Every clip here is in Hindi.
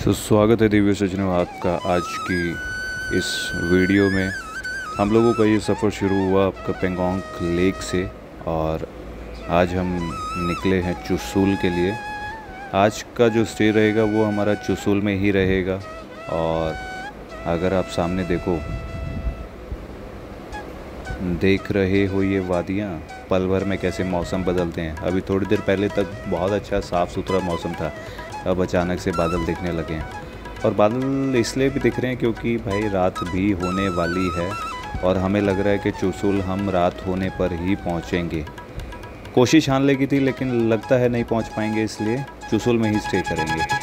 तो स्वागत है दिव्य सजनों आपका आज की इस वीडियो में। हम लोगों का ये सफ़र शुरू हुआ आपका पेंगोंग लेक से और आज हम निकले हैं चुसूल के लिए। आज का जो स्टे रहेगा वो हमारा चुसूल में ही रहेगा और अगर आप सामने देखो, देख रहे हो ये वादियाँ, पल भर में कैसे मौसम बदलते हैं। अभी थोड़ी देर पहले तक बहुत अच्छा साफ़ सुथरा मौसम था। अब अचानक से बादल दिखने लगे हैं। और बादल इसलिए भी दिख रहे हैं क्योंकि भाई रात भी होने वाली है और हमें लग रहा है कि चुसूल हम रात होने पर ही पहुँचेंगे। कोशिश हान लेगी थी, लेकिन लगता है नहीं पहुँच पाएँगे, इसलिए चुसूल में ही स्टे करेंगे।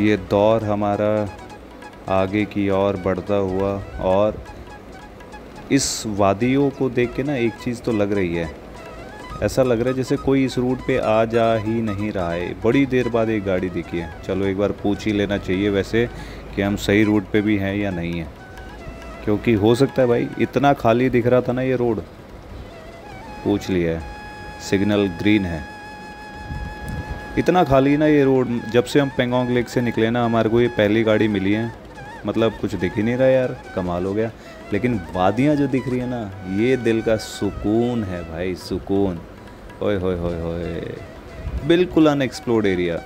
ये दौर हमारा आगे की ओर बढ़ता हुआ और इस वादियों को देख के ना एक चीज़ तो लग रही है। ऐसा लग रहा है जैसे कोई इस रूट पे आ जा ही नहीं रहा है। बड़ी देर बाद एक गाड़ी दिखी है। चलो एक बार पूछ ही लेना चाहिए वैसे कि हम सही रूट पे भी हैं या नहीं है। क्योंकि हो सकता है भाई, इतना खाली दिख रहा था ना ये रोड पूछ लिया है। सिग्नल ग्रीन है। इतना खाली ना ये रोड जब से हम पेंगोंग लेक से निकले ना, हमारे को ये पहली गाड़ी मिली है। मतलब कुछ दिख ही नहीं रहा यार, कमाल हो गया। लेकिन वादियाँ जो दिख रही है ना, ये दिल का सुकून है भाई, सुकून। ओए, होए होए होए। बिल्कुल अनएक्सप्लोर्ड एरिया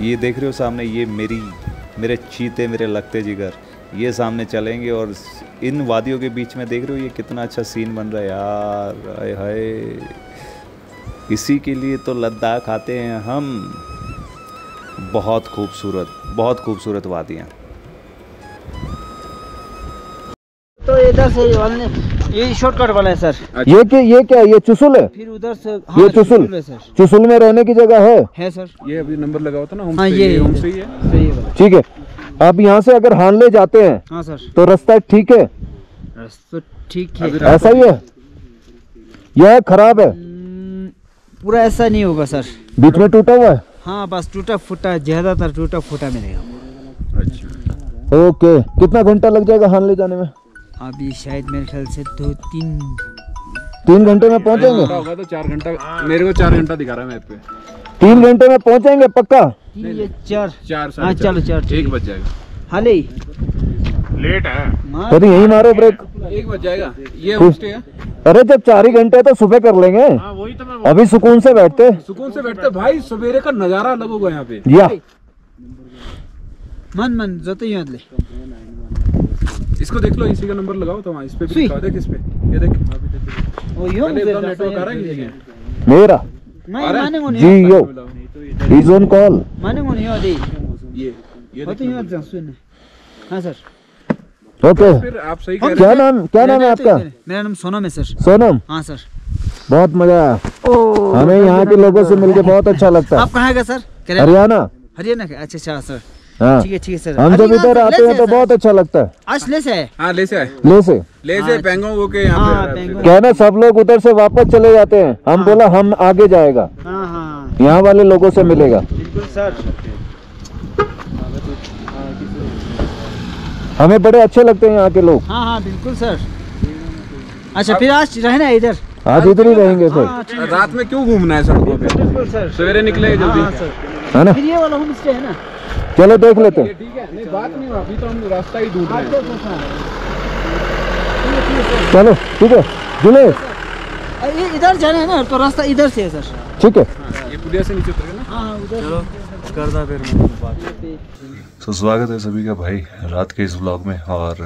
ये देख रहे हो सामने, ये मेरी, मेरे चीते, मेरे लगते जिगर। ये सामने चलेंगे और इन वादियों के बीच में देख रहे हो, ये कितना अच्छा सीन बन रहा है यार। हाय। इसी के लिए तो लद्दाख आते हैं हम। बहुत खूबसूरत बहुत खूबसूरत वादियाँ तो इधर से ये ये शॉर्टकट वाला है सर ये क्या ये क्या है? ये चुसुल है? फिर उधर से हाँ, ये चुसुल चुसुल। है सर चुसुल में रहने की जगह है? है सर ये अभी नंबर लगा हुआ था ना होम हाँ ये होम स्टे ही है। सही वाला ठीक है। आप यहाँ से अगर हानले जाते हैं हाँ सर तो रास्ता ठीक है? तो ठीक है। ऐसा ही है? यह खराब है? हम्म, पूरा ऐसा नहीं होगा सर बीच में टूटा हुआ है? हाँ बस टूटा फूटा ज़्यादातर टूटा फूटा मिलेगा अच्छा। ओके कितना घंटा लग जाएगा हानले जाने में? अभी शायद मेरे ख्याल से दो तीन तीन घंटे में पहुँचेंगे? होगा तो चार घंटा मेरे को चार घंटा दिखा रहा है मैप पे। तीन घंटे में पहुँचेंगे पक्का? चार? चार हाँ चलो चार एक ठीक बज जाएगा। हाले लेट है। अरे यही मारो ब्रेक एक बज जाएगा। ये है अरे जब चार ही घंटे तो सुबह कर लेंगे। हाँ वही तो मैं अभी सुकून से बैठते। सुकून से बैठते। भाई सवेरे का नज़ारा अलग होगा यहाँ पे। या। मन मन जतो याद ले। इसको देख लो इसी का नंबर लगाओ तो इस पे भी देख इस पे। ये देख। दसा नेटवर्क आ रहा है मेरा। आ है? जी नहीं यो। इज़ ऑन कॉल माने हो। ये ये तो जा सुन हाँ सर। ओके। फिर आप सही कह रहे क्या नाम क्या नाम है आपका? मेरा नाम सोनम है सर। सोनम? हाँ सर। बहुत मज़ा आया। हमें यहाँ के लोगों से मिलके बहुत अच्छा लगता है। आप कहाँ का सर? हरियाणा। हरियाणा का? अच्छा अच्छा सर। हाँ। ठीक है ठीक है सर। हम जब इधर आते हैं तो बहुत अच्छा लगता है। आज ले से है हाँ ले से आए। ले से। ले हाँ, से अच्छा। पेंगोंग होके यहाँ हाँ, कहना सब लोग उधर से वापस चले जाते हैं। हम बोला हम आगे जाएगा। हाँ हाँ। यहाँ वाले लोगों से मिलेगा। बिल्कुल सर। हमें बड़े अच्छे लगते हैं यहाँ के लोग। हाँ हाँ बिल्कुल सर। अच्छा फिर आज रहना है इधर? आज इधर ही रहेंगे सर। हाँ रात में क्यों घूमना है सड़कों पे बिल्कुल सर। सवेरे निकले हाँ जल्दी। हाँ, है ना? ये वाला होम स्टे है ना? चलो देख लेते हैं। ठीक है नहीं बात नहीं अभी तो हम रास्ता ही ढूंढ हाँ, रहे हैं। चलो ठीक है। जुले ये इधर जाना है ना तो रास्ता इधर से है सर। ठीक है। ये पुलिया से नीचे उतर गए ना? हाँ उधर तो स्वागत है सभी का भाई रात के इस ब्लॉग में और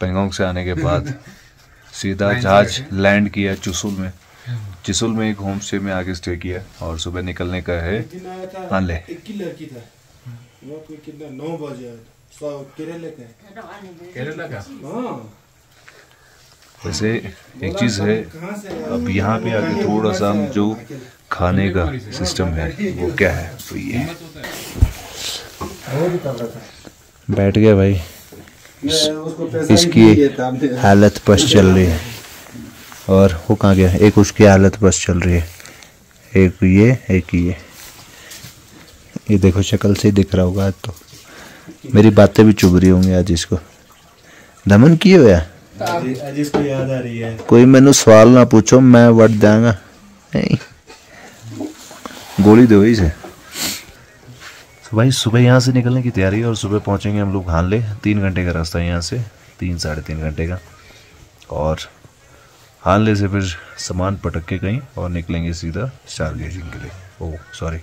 पेंगोंग से आने के बाद सीधा जहाज़ लैंड किया चुसुल में। चिसुल में एक होम स्टे में आके स्टे किया और सुबह निकलने का है हानले एक ही लड़की था। वो कोई कितना नौ बजे आया था। सौ केरला का केरला का? हाँ। वैसे एक चीज़ है? अब यहाँ पे आके थोड़ा सा हम जो खाने का सिस्टम है, वो क्या है? तो ये बैठ गया भाई। पैसा इसकी हालत बस चल रही है। और वो कहाँ गया? एक उसकी हालत बस चल रही है। एक ये एक ये। ये देखो, शक्ल से ही दिख रहा होगा तो। मेरी बातें भी चुभ रही होंगी आज इसको। दमन की होया आज इसको याद आ रही है कोई मैनू सवाल ना पूछो मैं वट देंगा गोली दो इसे तो भाई सुबह यहाँ से निकलने की तैयारी है और सुबह पहुँचेंगे हम लोग हानले तीन घंटे का रास्ता है यहाँ से तीन साढ़े तीन घंटे का और हानले से फिर सामान पटक के कहीं और निकलेंगे सीधा स्टार गेजिंग के लिए ओह सॉरी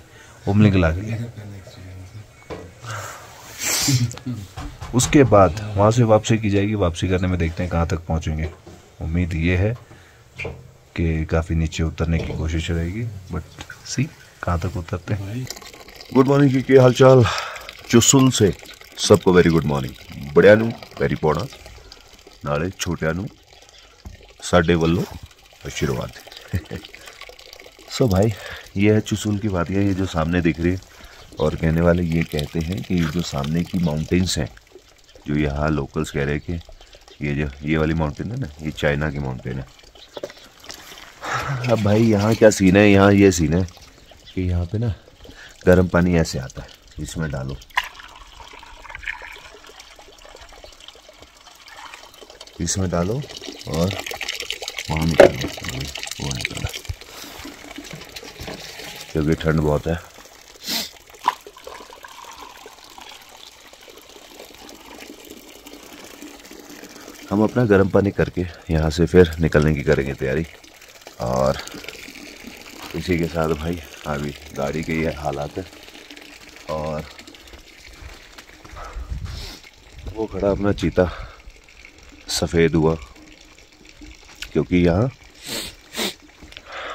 उमलिंगला के लिए उसके बाद वहाँ से वापसी की जाएगी। वापसी करने में देखते हैं कहाँ तक पहुँचेंगे। उम्मीद ये है कि काफ़ी नीचे उतरने की कोशिश रहेगी बट सी कहाँ तक उतरते हैं। गुड मॉर्निंग जी के हाल चाल? चुसुल से सबको वेरी गुड मॉर्निंग बड़िया वेरी पौड़ा। नाले छोटिया साढ़े वालों आशीर्वाद। सो भाई, ये है चुसूल की वादियाँ ये जो सामने दिख रही है, और कहने वाले ये कहते हैं कि जो सामने की माउंटेन्स हैं जो यहाँ लोकल्स कह रहे हैं कि ये जो, ये वाली माउंटेन है ना, ये चाइना की माउंटेन है। अब भाई यहाँ क्या सीन है? यहाँ ये सीन है कि यहाँ पे ना गर्म पानी ऐसे आता है, इसमें डालो। इसमें डालो और वहाँ निकालो। वो क्योंकि ठंड बहुत है। हम अपना गर्म पानी करके यहाँ से फिर निकलने की करेंगे तैयारी। और इसी के साथ भाई, अभी गाड़ी के ये हालात है। और वो खड़ा अपना चीता सफ़ेद हुआ, क्योंकि यहाँ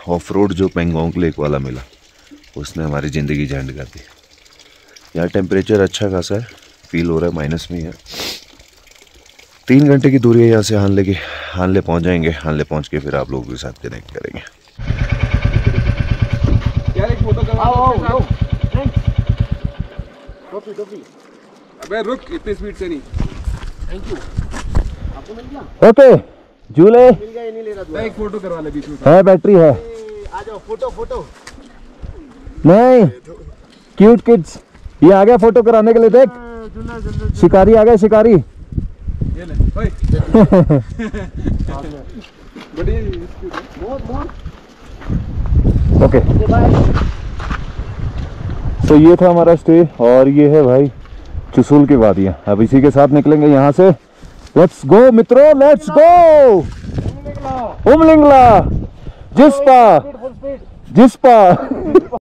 ऑफ़ रोड जो पेंगोंग लेक वाला मिला, उसने हमारी ज़िंदगी झंड कर दी। यहाँ टेम्परेचर अच्छा खासा है फील हो रहा है माइनस में ही है। तीन घंटे की दूरी है यहाँ से हानले की। हानले पहुँच जाएँगे। हानले पहुँच के फिर आप लोगों के साथ कनेक्ट करेंगे। अबे रुक इतनी स्पीड से नहीं। थैंक यू आपको मिल गया? ओके झूले मिल गया नहीं ले रहा एक फ़ोटो करवा ले बीच में। है बैटरी है। आ जाओ फ़ोटो फ़ोटो नहीं क्यूट किड्स ये आ गया फ़ोटो कराने के लिए देख। जुन्ना शिकारी आ गया शिकारी। ओके तो ये था हमारा स्टे और ये है भाई चुसूल की वादियाँ। अब इसी के साथ निकलेंगे यहाँ से। लेट्स गो मित्रों लेट्स गो उमलिंगला। जिस्पा। जिस्पा।